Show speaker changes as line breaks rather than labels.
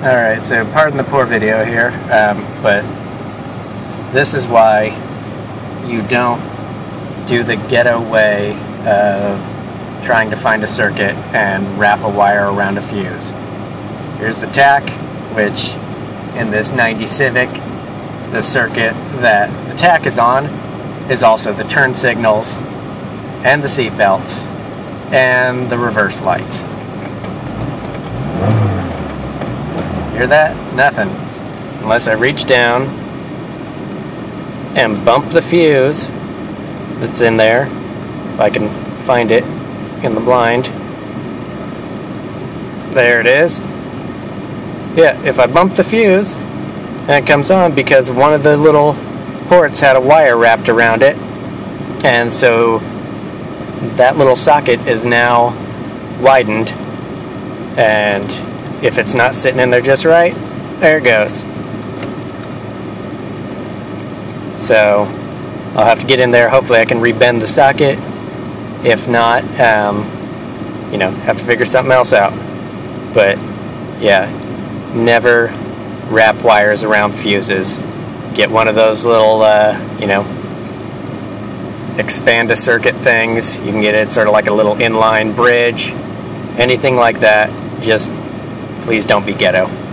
Alright, so pardon the poor video here, um, but this is why you don't do the ghetto way of trying to find a circuit and wrap a wire around a fuse. Here's the tach, which in this 90 Civic, the circuit that the tach is on is also the turn signals and the seat belts and the reverse lights. Hear that? Nothing. Unless I reach down and bump the fuse that's in there, if I can find it in the blind. There it is. Yeah, if I bump the fuse and it comes on because one of the little ports had a wire wrapped around it, and so that little socket is now widened and if it's not sitting in there just right, there it goes. So I'll have to get in there. Hopefully, I can rebend the socket. If not, um, you know, have to figure something else out. But yeah, never wrap wires around fuses. Get one of those little, uh, you know, expand a circuit things. You can get it sort of like a little inline bridge, anything like that. Just please don't be ghetto.